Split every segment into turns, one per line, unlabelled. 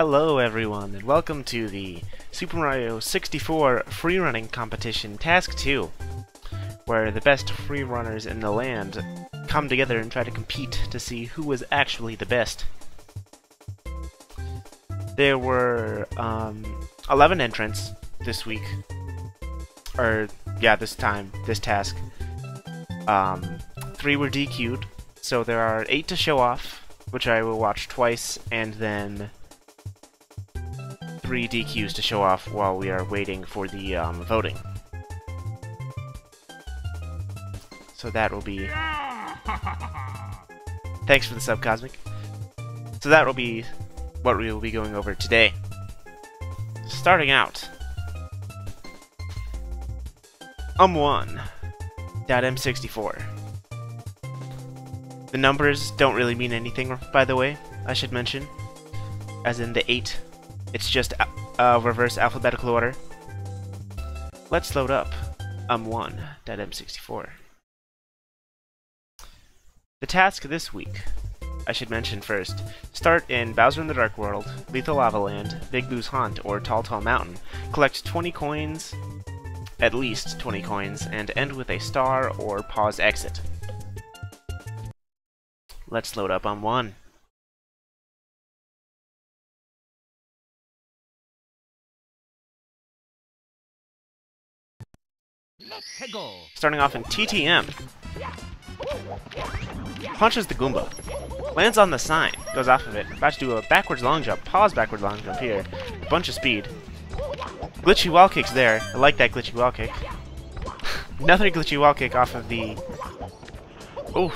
Hello everyone, and welcome to the Super Mario 64 freerunning competition Task 2, where the best freerunners in the land come together and try to compete to see who was actually the best. There were um, 11 entrants this week, or yeah, this time, this task. Um, three were DQ'd, so there are eight to show off, which I will watch twice, and then three DQs to show off while we are waiting for the um, voting. So that will be... Thanks for the sub, Cosmic. So that will be what we will be going over today. Starting out. Um1. That .M64. The numbers don't really mean anything, by the way, I should mention. As in the 8 it's just uh, reverse alphabetical order. Let's load up um1.m64. The task this week, I should mention first, start in Bowser in the Dark World, Lethal Lava Land, Big Boo's Haunt, or Tall Tall Mountain. Collect 20 coins, at least 20 coins, and end with a star or pause exit. Let's load up um1. Starting off in TTM. Punches the Goomba. Lands on the sign. Goes off of it. About to do a backwards long jump. Pause backwards long jump here. Bunch of speed. Glitchy wall kick's there. I like that glitchy wall kick. Another glitchy wall kick off of the... Ooh.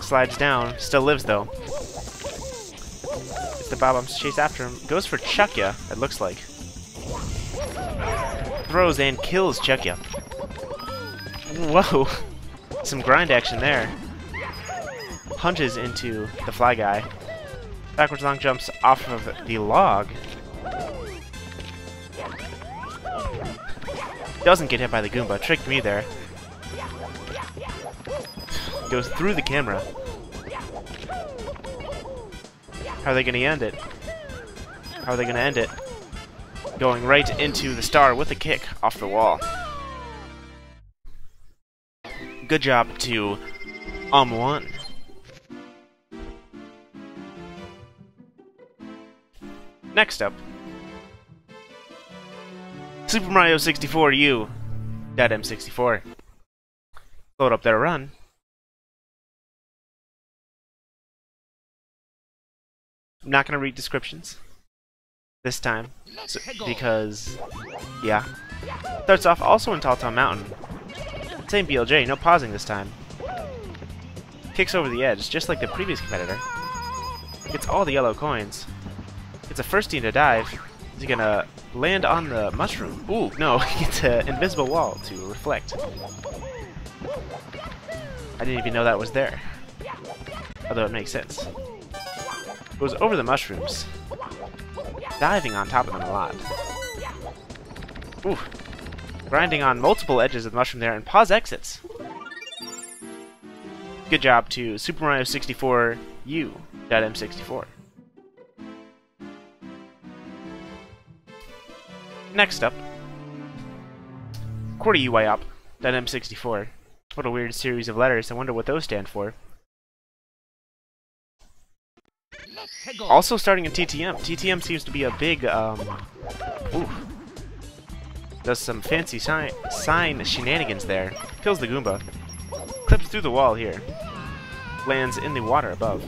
Slides down. Still lives, though. The Bob-ombs chase after him. Goes for Chuckya, it looks like. Throws and kills Chuckya. Whoa! Some grind action there. Punches into the fly guy. Backwards long jumps off of the log. Doesn't get hit by the Goomba. Tricked me there. Goes through the camera. How are they going to end it? How are they going to end it? Going right into the star with a kick off the wall good job to Um1. Next up, Super Mario 64 U, that M64. Load up their run. I'm not going to read descriptions this time so, because, yeah. Starts off also in Tall Tall Mountain, same BLJ, no pausing this time. Kicks over the edge, just like the previous competitor. Gets all the yellow coins. It's a first team to dive. Is he gonna land on the mushroom? Ooh, no, he gets an invisible wall to reflect. I didn't even know that was there. Although it makes sense. Goes over the mushrooms. Diving on top of them a lot. Ooh, grinding on multiple edges of the mushroom there, and pause exits. Good job to Super Mario 64 U M64. Next up, QWERTY UI Op M64. What a weird series of letters. I wonder what those stand for. Also starting in TTM. TTM seems to be a big, um, ooh, does some fancy sign, sign shenanigans there. Kills the Goomba. Clips through the wall here. Lands in the water above.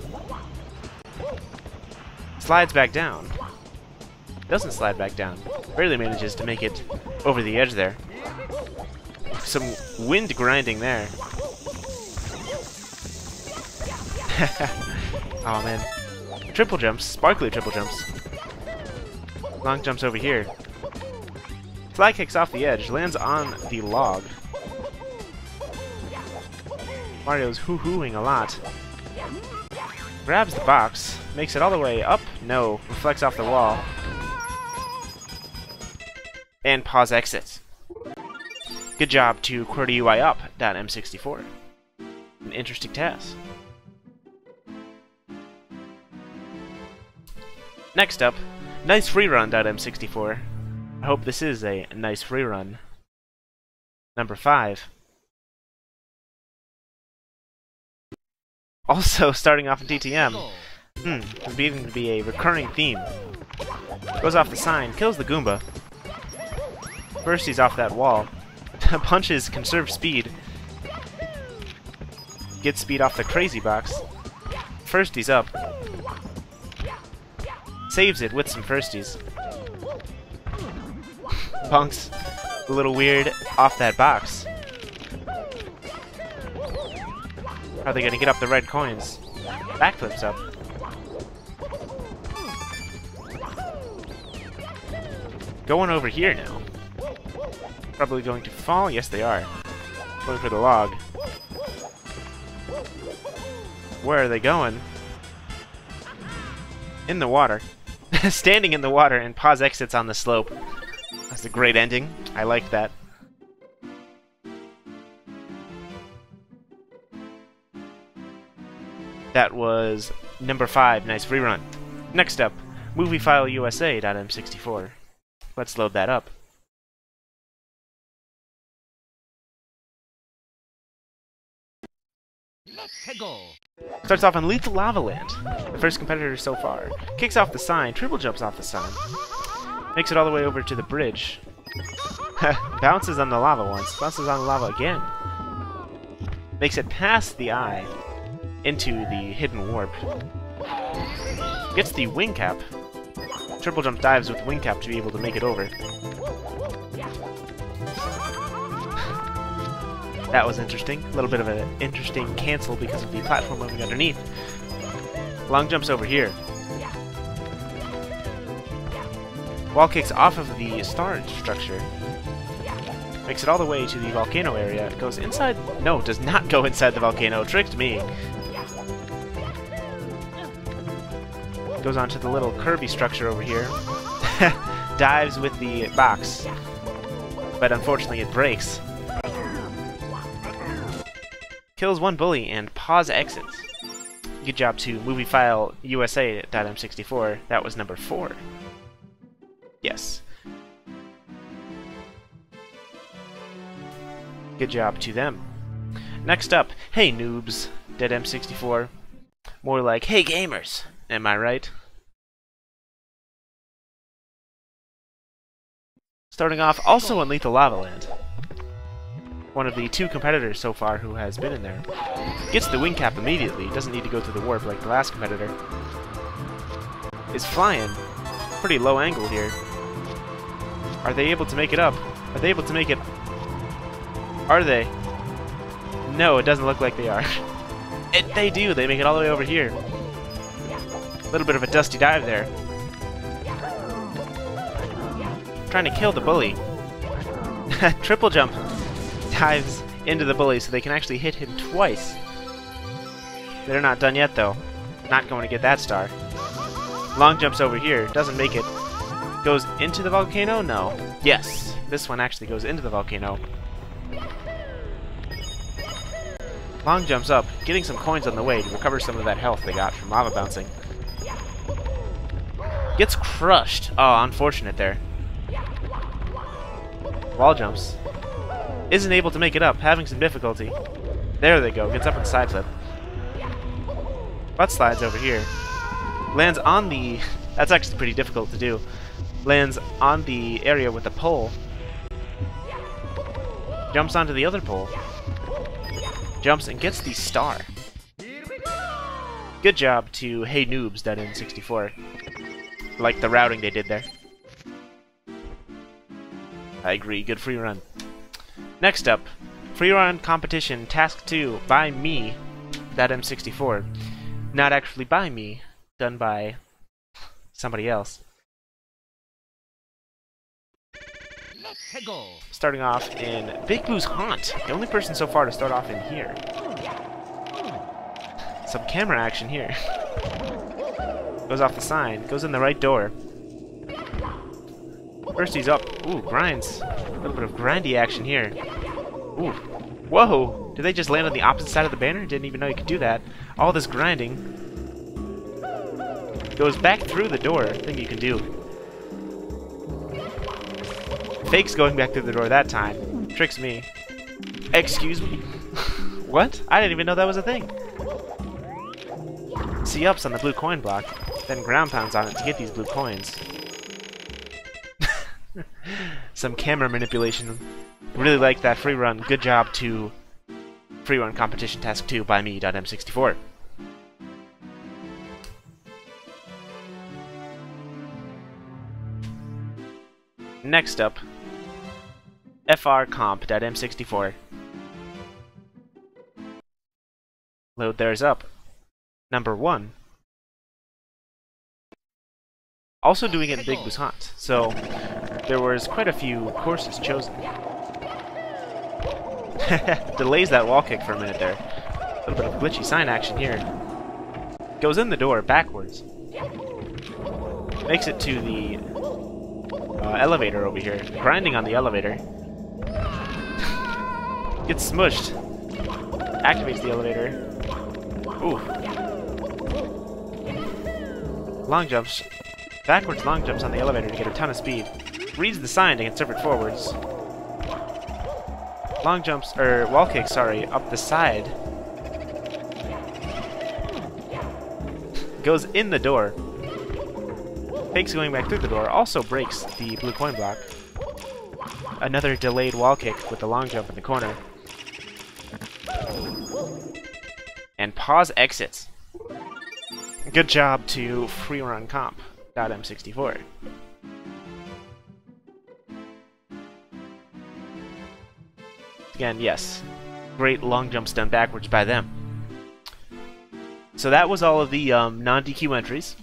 Slides back down. Doesn't slide back down. Barely manages to make it over the edge there. Some wind grinding there. oh man. Triple jumps, sparkly triple jumps. Long jumps over here. Fly kicks off the edge, lands on the log. Mario's hoo-hooing a lot. Grabs the box, makes it all the way up, no, reflects off the wall. And pause exit. Good job to QWERTY UI up M64. An interesting task. Next up, Nice free run, M64. I hope this is a nice free run. Number 5. Also, starting off in TTM, Hmm, beginning to be a recurring theme. Goes off the sign, kills the Goomba. Firsties off that wall. Punches, conserve speed. Gets speed off the crazy box. Firsties up. Saves it with some firsties. Punks a little weird off that box. Are they gonna get up the red coins? Backflips up. Going over here now. Probably going to fall? Yes, they are. Going for the log. Where are they going? In the water. Standing in the water and pause exits on the slope. That's a great ending. I like that. That was number 5, nice rerun. Next up, MovieFileUSA.m64. Let's load that up. Starts off on Lethal Lava Land, the first competitor so far. Kicks off the sign, triple jumps off the sign. Makes it all the way over to the bridge. bounces on the lava once, bounces on the lava again. Makes it past the eye into the hidden warp. Gets the wing cap. Triple jump dives with wing cap to be able to make it over. that was interesting. A little bit of an interesting cancel because of the platform moving underneath. Long jumps over here. Wall kicks off of the star structure. Makes it all the way to the volcano area. Goes inside... No, does not go inside the volcano. Tricked me. Goes onto the little Kirby structure over here. Dives with the box. But unfortunately it breaks. Kills one bully and pause exits. Good job to movie file USA.m64. That was number 4. Yes. Good job to them. Next up, hey noobs, Dead M64. More like, hey gamers, am I right? Starting off also on Lethal Lava Land. One of the two competitors so far who has been in there. Gets the wing cap immediately, doesn't need to go through the warp like the last competitor. Is flying. Pretty low angle here. Are they able to make it up? Are they able to make it... Are they? No, it doesn't look like they are. it, they do. They make it all the way over here. A little bit of a dusty dive there. Trying to kill the bully. Triple jump. Dives into the bully so they can actually hit him twice. They're not done yet, though. Not going to get that star. Long jumps over here. Doesn't make it goes into the volcano? No. Yes, this one actually goes into the volcano. Long jumps up, getting some coins on the way to recover some of that health they got from lava bouncing. Gets crushed. Oh, unfortunate there. Wall jumps. Isn't able to make it up, having some difficulty. There they go, gets up in side flip. Butt slides over here. Lands on the... That's actually pretty difficult to do lands on the area with the pole, jumps onto the other pole, jumps and gets the star. Good job to Hey Noobs that in 64. Like the routing they did there. I agree, good free run. Next up, free run competition task 2 by me, that M64. Not actually by me, done by somebody else. Starting off in Big Boo's Haunt, the only person so far to start off in here. Some camera action here. Goes off the sign, goes in the right door. Firsties up. Ooh, grinds. A little bit of grindy action here. Ooh. Whoa! Did they just land on the opposite side of the banner? Didn't even know you could do that. All this grinding. Goes back through the door. Thing you can do. Fakes going back through the door that time. Tricks me. Excuse me? what? I didn't even know that was a thing. C-ups on the blue coin block, then ground pounds on it to get these blue coins. Some camera manipulation. Really like that free run. Good job to free run competition task 2 by me.m64. Next up, frcomp.m64. Load theirs up. Number 1. Also doing it in Big Boo's Haunt, so there was quite a few courses chosen. Delays that wall kick for a minute there. A little bit of glitchy sign action here. Goes in the door backwards. Makes it to the uh, elevator over here. Grinding on the elevator. Gets smushed. Activates the elevator. Ooh. Long jumps. Backwards long jumps on the elevator to get a ton of speed. Reads the sign to get surfed forwards. Long jumps, or wall kicks, sorry, up the side. Goes in the door. Fakes going back through the door, also breaks the blue coin block. Another delayed wall kick with the long jump in the corner. And pause exits. Good job to free run comp. M64. Again, yes, great long jumps done backwards by them. So that was all of the um, non-DQ entries.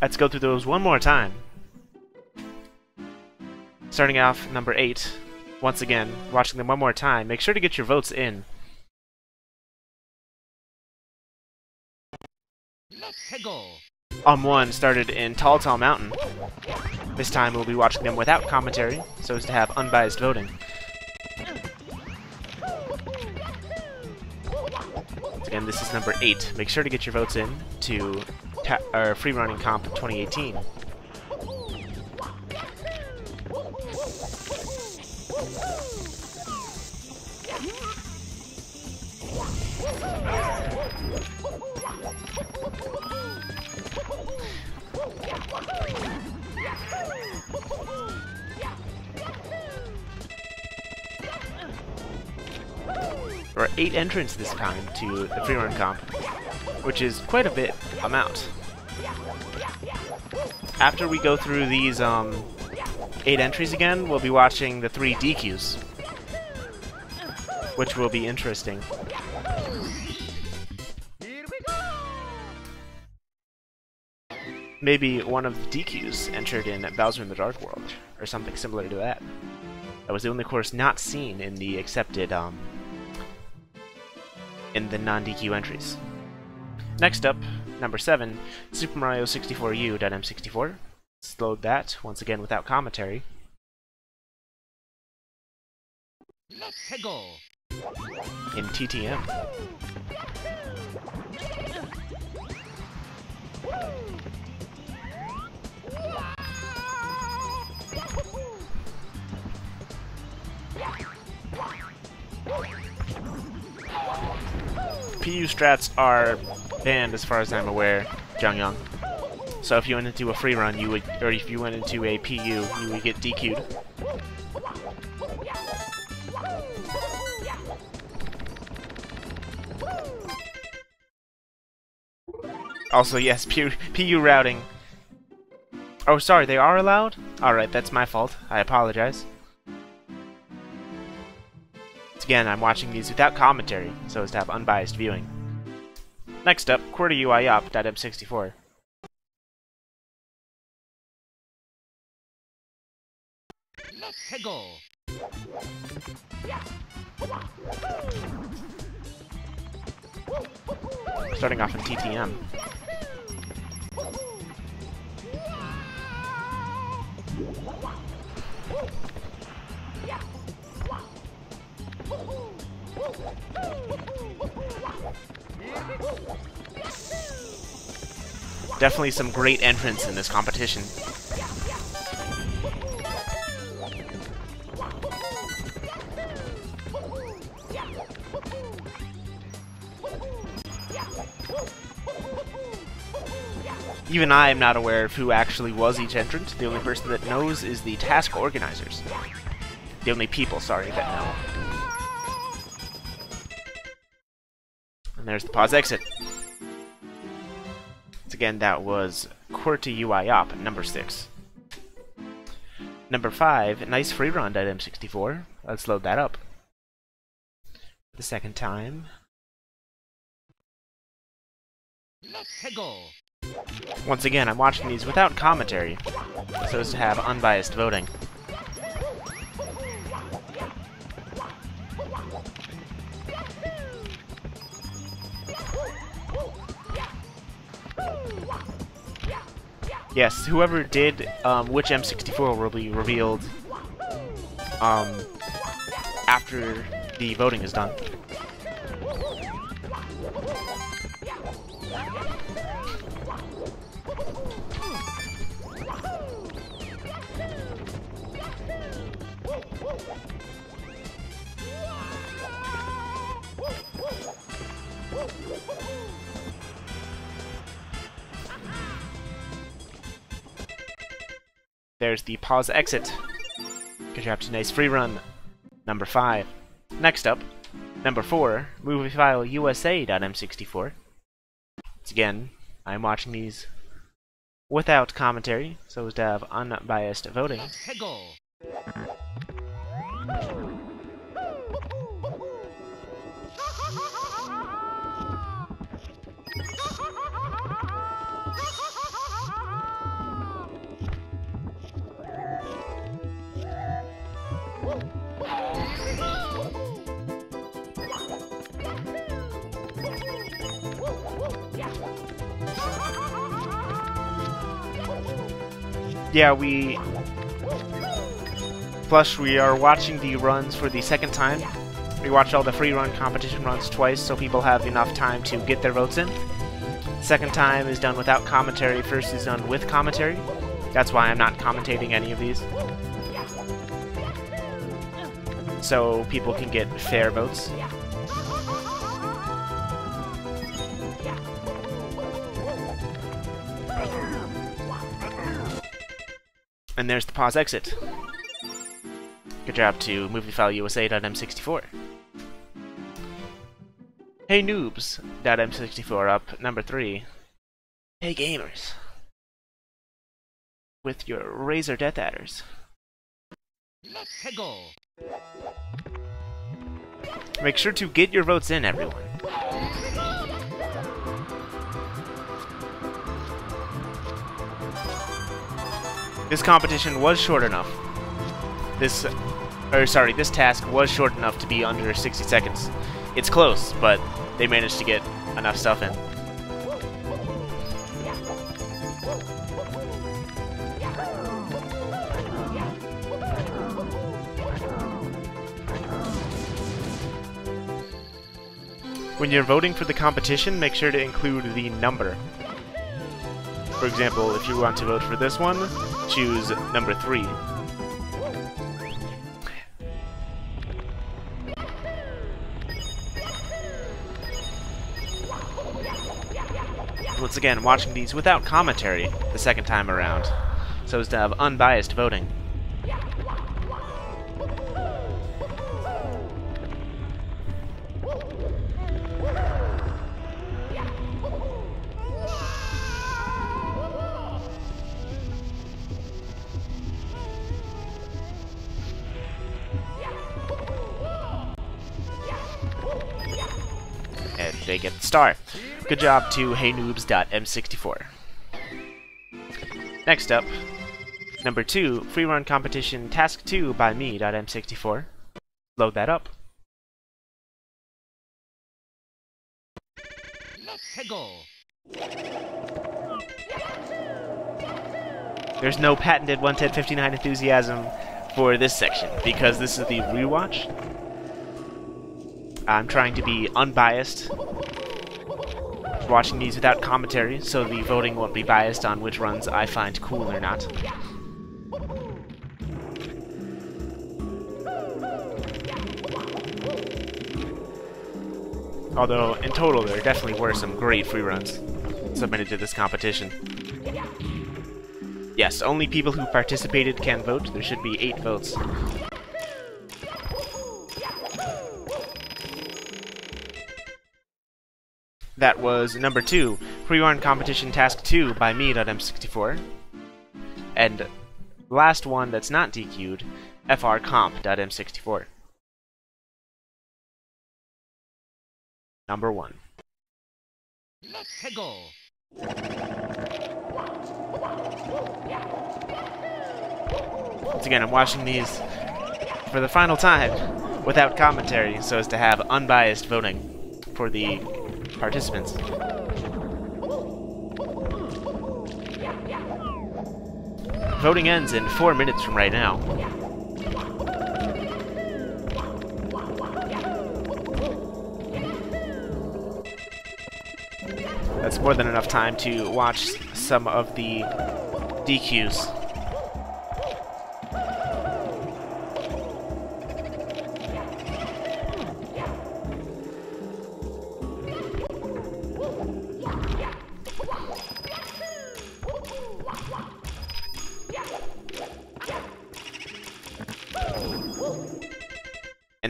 Let's go through those one more time. Starting off number 8, once again, watching them one more time, make sure to get your votes in. Let's. Um 1 started in Tall Tall Mountain. This time we'll be watching them without commentary, so as to have unbiased voting. Again, this is number 8. Make sure to get your votes in to our Free Running Comp 2018. Are eight entrants this time to the free run comp, which is quite a bit amount. After we go through these um, eight entries again, we'll be watching the three DQs, which will be interesting. Maybe one of the DQs entered in Bowser in the Dark World, or something similar to that. That was the only course not seen in the accepted um, in the non-DQ entries. Next up, number 7, Super Mario 64U.M64. Let's load that, once again without commentary. Let's go! In TTM. PU strats are banned as far as I'm aware, Jungyang. So if you went into a free run, you would, or if you went into a PU, you would get DQ'd. Also, yes, PU, PU routing. Oh, sorry, they are allowed? Alright, that's my fault. I apologize. Again, I'm watching these without commentary, so as to have unbiased viewing. Next up, QWERTY UI up.m64. Let's go! Starting off in TTM. Definitely some great entrants in this competition. Even I am not aware of who actually was each entrant. The only person that knows is the task organizers. The only people, sorry, that know. And there's the pause exit. Once again, that was QWERTY UI op, number 6. Number 5, nice free run at M64. Let's load that up. The second time. Once again, I'm watching these without commentary, so as to have unbiased voting. Yes, whoever did um, which M64 will be revealed um, after the voting is done. Pause exit. Good job to nice free run. Number 5. Next up, number 4, movie file USA.m64. Once again, I'm watching these without commentary, so as to have unbiased voting. Yeah, we... Plus, we are watching the runs for the second time. We watch all the free run competition runs twice, so people have enough time to get their votes in. Second time is done without commentary, first is done with commentary. That's why I'm not commentating any of these. So people can get fair votes. And there's the pause exit. Good job to MovieFileUSA.m64. Hey noobs, .m64 up number 3. Hey gamers. With your Razer DeathAdders. Let's go. Make sure to get your votes in, everyone. This competition was short enough. This, or sorry, this task was short enough to be under 60 seconds. It's close, but they managed to get enough stuff in. When you're voting for the competition, make sure to include the number. For example, if you want to vote for this one, choose number 3. Once again, watching these without commentary the second time around, so as to have unbiased voting. Star. Good job to heynoobs.m64. Next up, number 2, free run competition task 2 by me.m64. Load that up. Let's go. There's no patented 1ted59 enthusiasm for this section because this is the rewatch I'm trying to be unbiased, watching these without commentary, so the voting won't be biased on which runs I find cool or not. Although, in total, there definitely were some great free runs submitted to this competition. Yes, only people who participated can vote. There should be eight votes. That was number two, Free Run Competition Task 2 by me.m64. And last one that's not DQ'd, frcomp.m64. Number one. Let's go. Once again, I'm watching these for the final time without commentary so as to have unbiased voting for the participants. Voting ends in four minutes from right now. That's more than enough time to watch some of the DQs.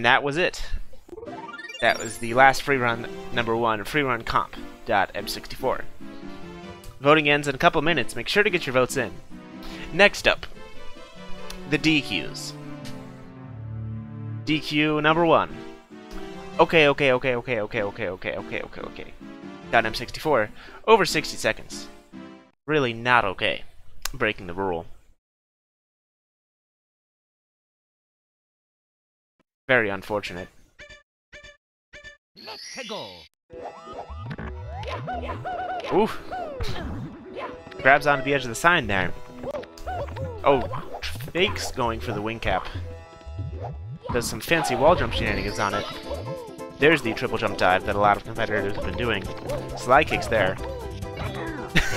That was it. That was the last free run number one, free run comp.m64. Voting ends in a couple minutes. Make sure to get your votes in. Next up, the DQs. DQ number one. Okay, okay, okay, okay, okay, okay, okay, okay, okay, okay. Got M64. Over 60 seconds. Really not okay. Breaking the rule. Very unfortunate. Let's go. Oof. Grabs onto the edge of the sign there. Oh, Fake's going for the wing cap. Does some fancy wall jump shenanigans on it. There's the triple jump dive that a lot of competitors have been doing. Slide kicks there.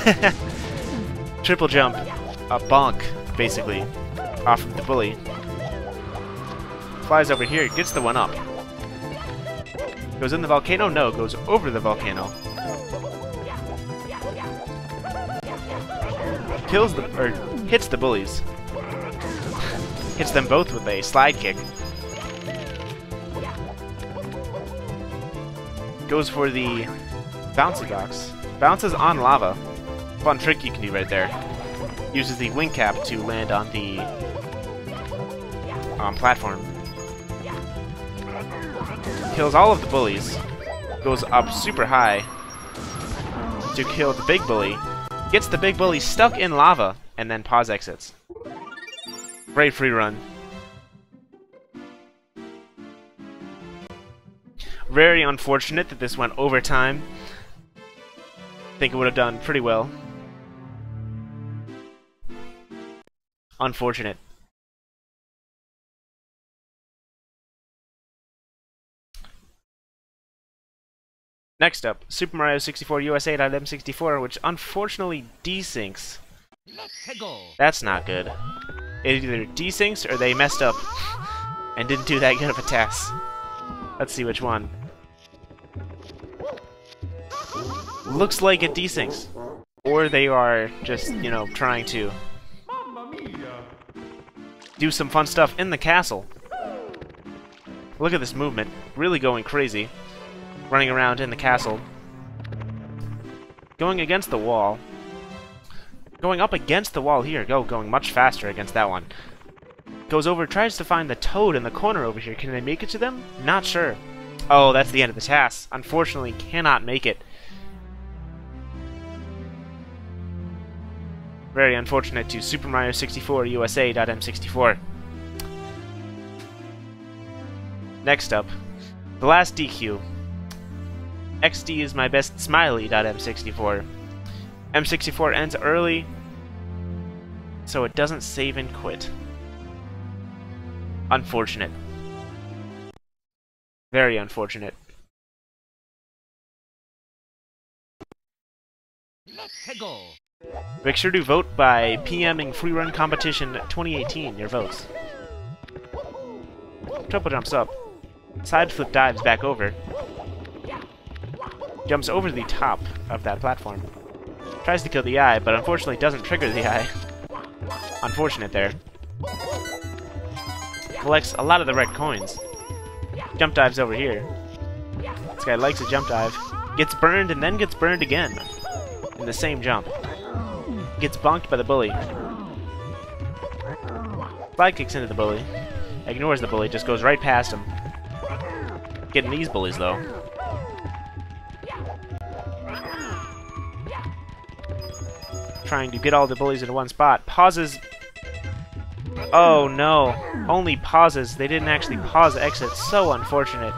triple jump, a bonk, basically, off of the bully. Flies over here, gets the one up. Goes in the volcano? No, goes over the volcano. Kills the, or hits the bullies. hits them both with a slide kick. Goes for the bouncy box. Bounces on lava. Fun trick you can do right there. Uses the wing cap to land on the um, platform kills all of the bullies, goes up super high to kill the big bully, gets the big bully stuck in lava, and then pause exits. Great free run. Very unfortunate that this went overtime. think it would have done pretty well. Unfortunate. Next up, Super Mario 64 USA.M64, which unfortunately desyncs. That's not good. It either desyncs or they messed up and didn't do that good of a test. Let's see which one. Looks like it desyncs. Or they are just, you know, trying to do some fun stuff in the castle. Look at this movement. Really going crazy running around in the castle. Going against the wall. Going up against the wall here. Go, going much faster against that one. Goes over, tries to find the toad in the corner over here. Can they make it to them? Not sure. Oh, that's the end of the task. Unfortunately, cannot make it. Very unfortunate to Super Mario 64 USA.M64. Next up, the last DQ. XD is my best smiley.m64. M64 ends early, so it doesn't save and quit. Unfortunate. Very unfortunate. Let's go. Make sure to vote by PMing Free Run Competition 2018, your votes. Triple jumps up. Side flip dives back over jumps over the top of that platform. Tries to kill the eye, but unfortunately doesn't trigger the eye. Unfortunate there. Collects a lot of the red coins. Jump dives over here. This guy likes a jump dive. Gets burned and then gets burned again. In the same jump. Gets bonked by the bully. Slide kicks into the bully. Ignores the bully, just goes right past him. Getting these bullies though. Trying to get all the bullies into one spot. Pauses. Oh no. Only pauses. They didn't actually pause exit. So unfortunate.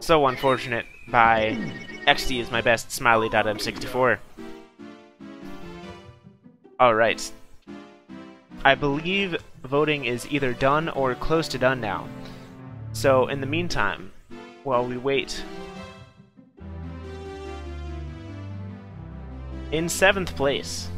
So unfortunate by XD is my best smiley.m64. Alright. I believe voting is either done or close to done now. So in the meantime, while we wait... In seventh place,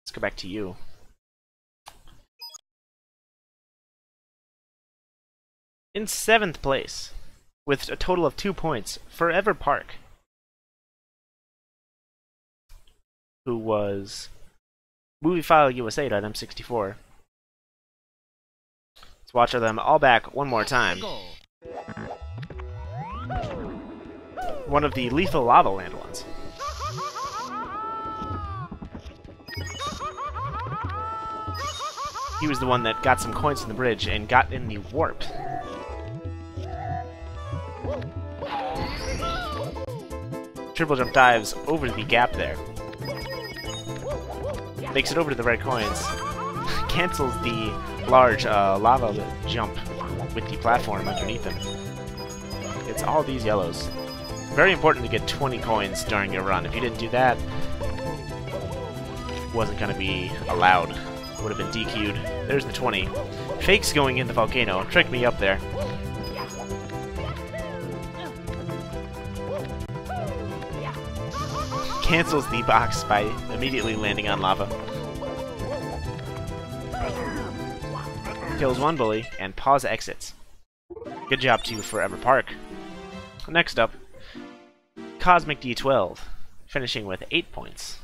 Let's go back to you. In seventh place, with a total of two points, Forever Park, who was Movie File MovieFile USA.m64. Let's watch them all back one more time. One of the Lethal Lava Land ones. He was the one that got some coins in the bridge and got in the warp. Triple jump dives over the gap there. Makes it over to the red coins. Cancels the large uh, lava jump with the platform underneath him. It's all these yellows. Very important to get 20 coins during your run. If you didn't do that, wasn't going to be allowed would have been DQ'd. There's the 20. Fake's going in the volcano. Trick me up there. Cancels the box by immediately landing on lava. Kills one bully, and pause exits. Good job to Forever Park. Next up, Kosmicd12, finishing with 8 points.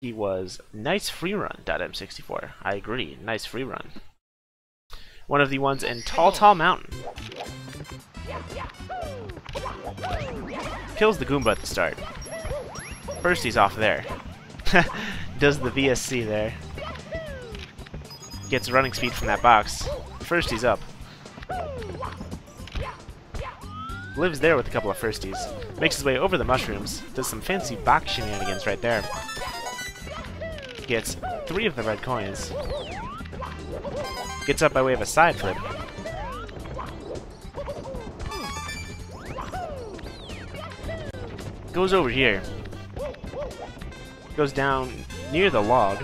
He was nice free run. M64. I agree. Nice free run. One of the ones in Tall Tall Mountain. Kills the Goomba at the start. Firsties off there. Does the VSC there. Gets running speed from that box. Firsties up. Lives there with a couple of firsties. Makes his way over the mushrooms. Does some fancy box shenanigans right there gets three of the red coins. Gets up by way of a side flip. Goes over here. Goes down near the log.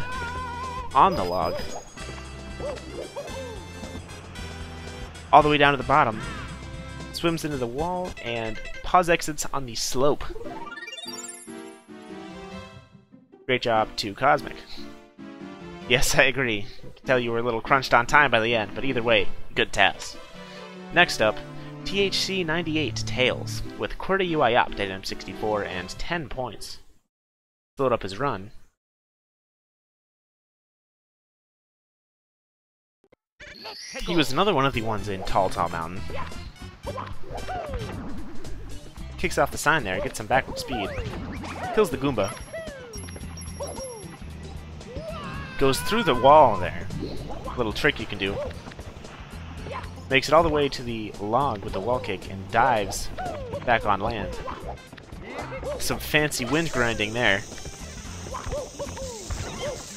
On the log. All the way down to the bottom. Swims into the wall and pause exits on the slope. Great job to Cosmic. Yes, I agree. I can tell you were a little crunched on time by the end, but either way, good task. Next up, THC98 Tales, with QWERTY UI up at M64 and 10 points. Load up his run. He was another one of the ones in Tall Tall Mountain. Kicks off the sign there, gets some backward speed. Kills the Goomba, Goes through the wall there. Little trick you can do. Makes it all the way to the log with the wall kick and dives back on land. Some fancy wind grinding there.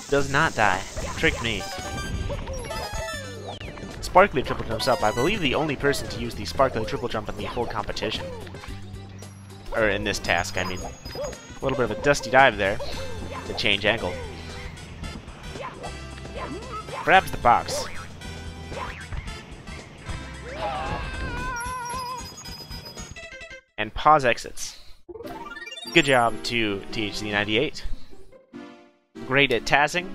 Does not die. Tricked me. Sparkly triple jumps up. I believe the only person to use the sparkly triple jump in the whole competition. Or in this task, I mean. A little bit of a dusty dive there to change angle. Grabs the box. And pause exits. Good job to THC98. Great at TASing.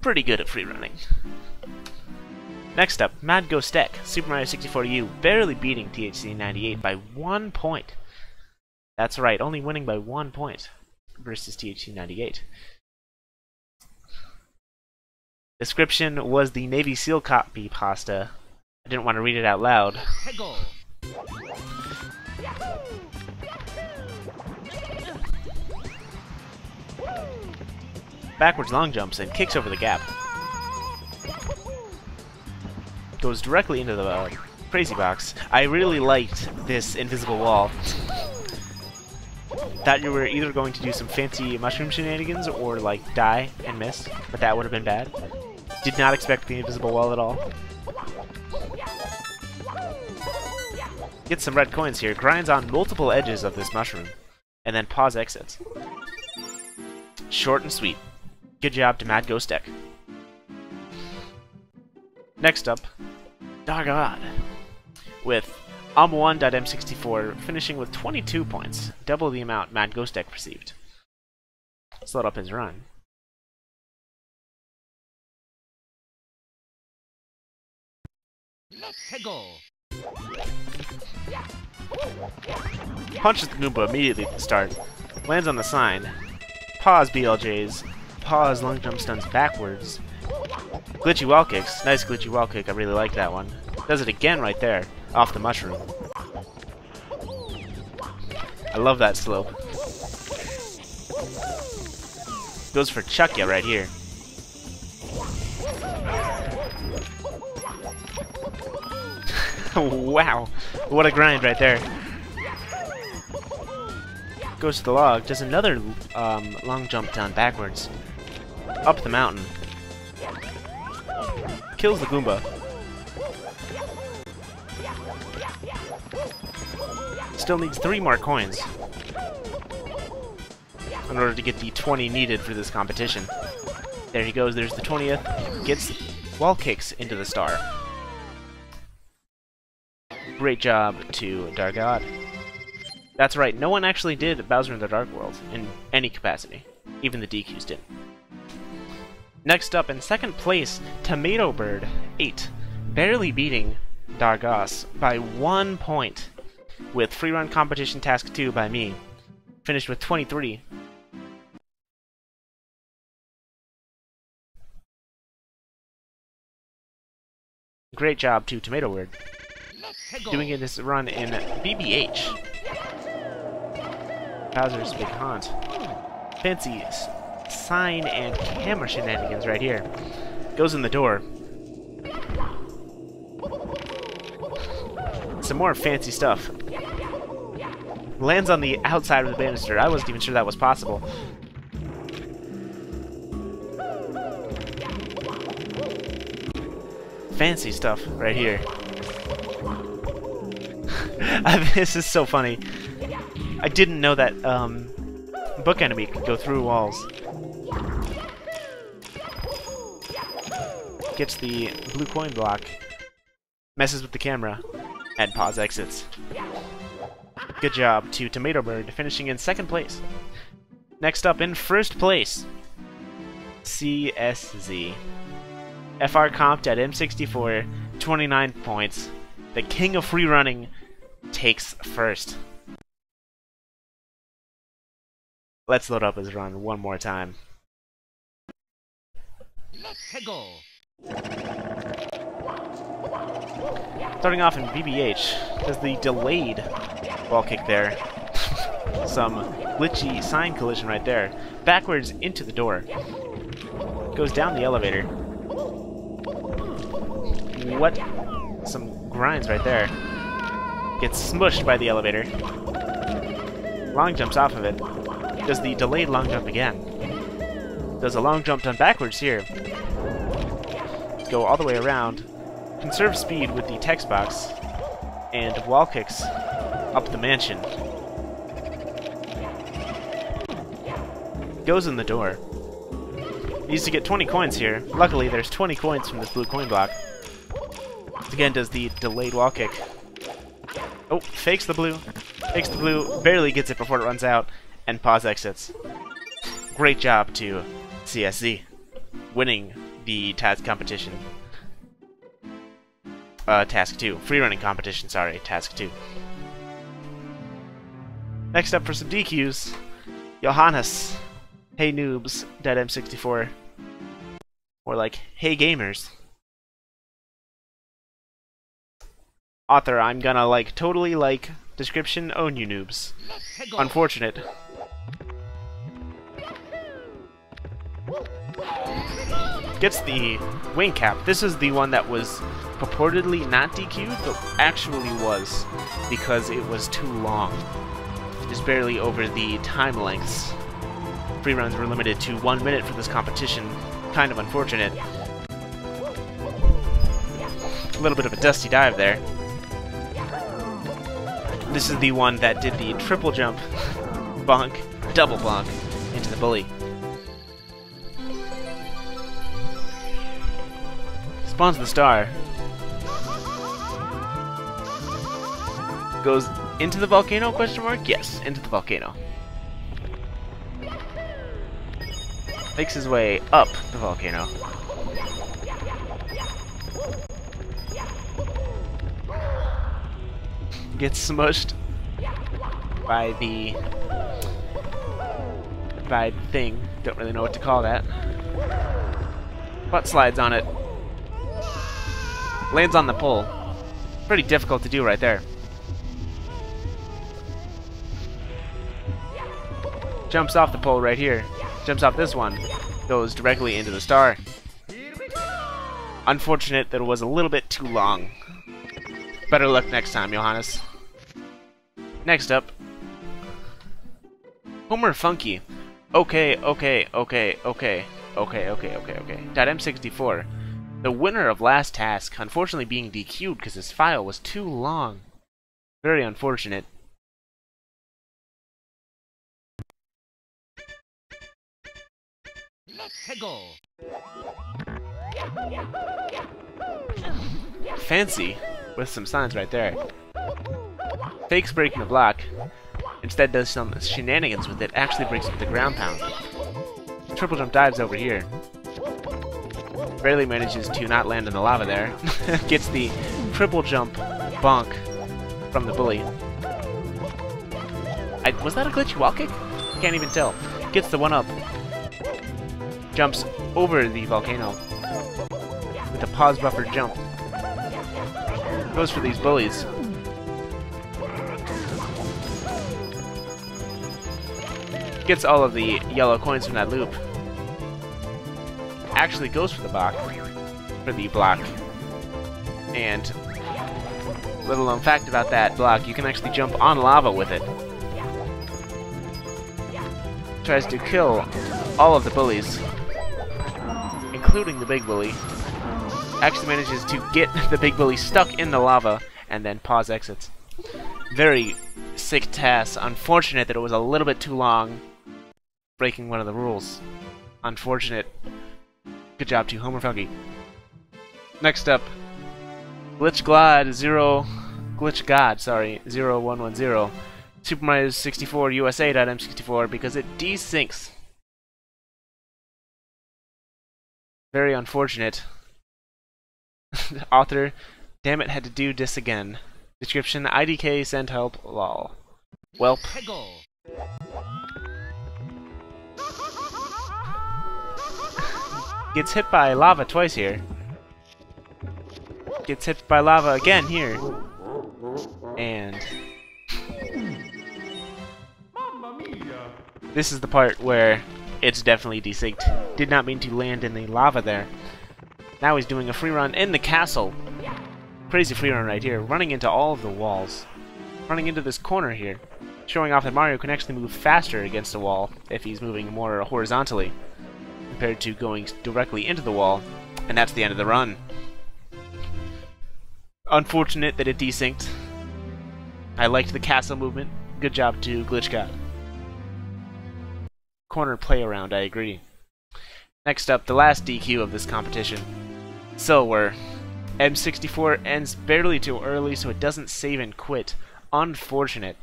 pretty good at free running. Next up, Madghostek, Super Mario 64 U, barely beating THC 98 by one point. That's right, only winning by one point versus THC 98. Description was the Navy SEAL copy pasta. I didn't want to read it out loud. Backwards long jumps and kicks over the gap. Goes directly into the uh, crazy box. I really liked this invisible wall. Thought you were either going to do some fancy mushroom shenanigans or like die and miss, but that would have been bad. Did not expect the invisible wall at all. Get some red coins here, grinds on multiple edges of this mushroom, and then pause exits. Short and sweet. Good job to Madghostek. Next up, Dargos, with um1.m64 finishing with 22 points, double the amount Madghostek received. Let's load up his run. Let's go. Punches the Goomba immediately at the start, lands on the sign, pause BLJs, pause long jump stuns backwards, glitchy wall kicks, nice glitchy wall kick, I really like that one. Does it again right there, off the mushroom. I love that slope. Goes for Chuckya right here. wow, what a grind right there. Goes to the log, does another um, long jump down backwards. Up the mountain. Kills the Goomba. Still needs three more coins in order to get the 20 needed for this competition. There he goes, there's the 20th. Gets wall kicks into the star. Great job to Dargos. That's right, no one actually did Bowser in the Dark World in any capacity. Even the DQs didn't. Next up, in second place, Tomato Bird, 8, barely beating Dargos by one point, with Free Run Competition Task 2 by me. Finished with 23. Great job to Tomato Bird doing this run in BBH. Bowser's Big Hunt. Fancy sign and camera shenanigans right here. Goes in the door. Some more fancy stuff. Lands on the outside of the banister. I wasn't even sure that was possible. Fancy stuff right here. this is so funny. I didn't know that um, Book Enemy could go through walls. Gets the blue coin block, messes with the camera, and pause exits. Good job to Tomato Bird, finishing in second place. Next up in first place, CSZ. frcomp.m64, 29 points. The king of free running takes first. Let's load up his run one more time. Let's go. Starting off in BBH, does the delayed wall kick there. Some glitchy sign collision right there. Backwards into the door. Goes down the elevator. What? Some grinds right there. Gets smushed by the elevator. Long jumps off of it. Does the delayed long jump again. Does a long jump done backwards here. Go all the way around. Conserve speed with the text box. And wall kicks up the mansion. Goes in the door. Needs to get 20 coins here. Luckily, there's 20 coins from this blue coin block. Again, does the delayed wall kick. Oh, fakes the blue. Fakes the blue, barely gets it before it runs out, and pause exits. Great job to CSZ, winning the task competition. Uh, task 2. Free running competition, sorry, task 2. Next up for some DQs, Johannes. Hey noobs, Dead M64. Or like, hey gamers. Author, I'm gonna like totally like description own you noobs. Unfortunate. Gets the wing cap. This is the one that was purportedly not DQ'd, but actually was, because it was too long. Just barely over the time lengths. Free runs were limited to one minute for this competition. Kind of unfortunate. A little bit of a dusty dive there. This is the one that did the triple jump, bonk, double bonk into the bully. Spawns the star. Goes into the volcano, question mark? Yes, into the volcano. Makes his way up the volcano. Gets smushed by the by thing. Don't really know what to call that. Butt slides on it. Lands on the pole. Pretty difficult to do right there. Jumps off the pole right here. Jumps off this one. Goes directly into the star. Unfortunate that it was a little bit too long. Better luck next time, Johannes. Next up. Homer Funky. Okay, okay, okay, okay, okay, okay, okay, okay. .m64. The winner of last task, unfortunately being DQ'd because his file was too long. Very unfortunate. Let's go. Fancy, with some signs right there. Fakes breaking the block, instead does some shenanigans with it, actually breaks with the ground pound. Triple jump dives over here. Barely manages to not land in the lava there. Gets the triple jump bonk from the bully. I, was that a glitchy wall kick? Can't even tell. Gets the one up. Jumps over the volcano with a pause buffer jump. Goes for these bullies. Gets all of the yellow coins from that loop. Actually goes for the block. For the block. And little known fact about that block, you can actually jump on lava with it. Tries to kill all of the bullies, including the big bully. Actually manages to get the big bully stuck in the lava and then pause exits. Very sick task. Unfortunate that it was a little bit too long, breaking one of the rules. Unfortunate. Good job to Homer Funky. Next up, Glitch God Zero, Glitch God, sorry, Zero One One Zero, Super Mario 64 USA.m64 because it desyncs. Very unfortunate. Author, damn it, had to do this again. Description: IDK send help. Lol. Welp. Gets hit by lava twice here. Gets hit by lava again here. And... This is the part where it's definitely desynced. Did not mean to land in the lava there. Now he's doing a free run in the castle. Crazy free run right here, running into all of the walls. Running into this corner here. Showing off that Mario can actually move faster against a wall if he's moving more horizontally compared to going directly into the wall, and that's the end of the run. Unfortunate that it desynced. I liked the castle movement. Good job to GlitchGod. Corner play around, I agree. Next up, the last DQ of this competition. Silver. M64 ends barely too early, so it doesn't save and quit. Unfortunate.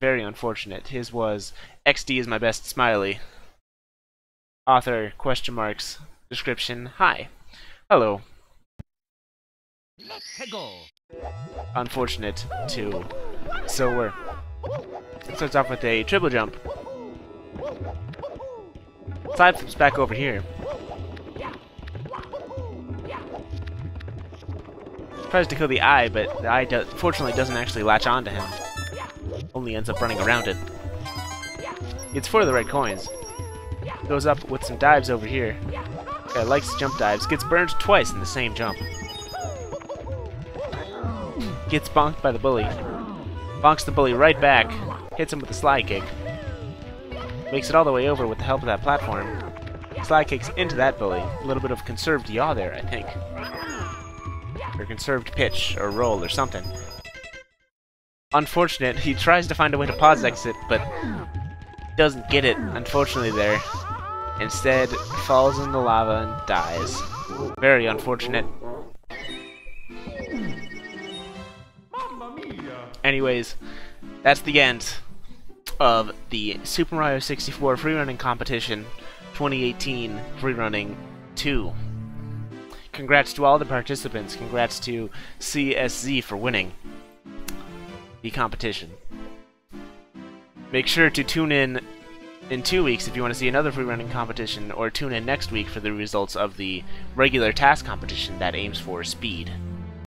Very unfortunate. His was XD is my best smiley author question marks Description, hi. Hello. Unfortunate, too. So we're... Starts off with a triple jump. Side flips back over here. Tries to kill the eye, but the eye do fortunately doesn't actually latch onto him. Only ends up running around it. It's for the red coins. Goes up with some dives over here. Guy likes jump dives. Gets burned twice in the same jump. Gets bonked by the bully. Bonks the bully right back. Hits him with a slide kick. Makes it all the way over with the help of that platform. Slide kicks into that bully. A little bit of conserved yaw there, I think. Or conserved pitch, or roll, or something. Unfortunate, he tries to find a way to pause exit, but doesn't get it, unfortunately, there. Instead, falls in the lava and dies. Very unfortunate. Anyways, that's the end of the Super Mario 64 Freerunning Competition 2018 Freerunning 2. Congrats to all the participants. Congrats to CSZ for winning the competition. Make sure to tune in in two weeks if you want to see another free running competition, or tune in next week for the results of the regular task competition that aims for speed.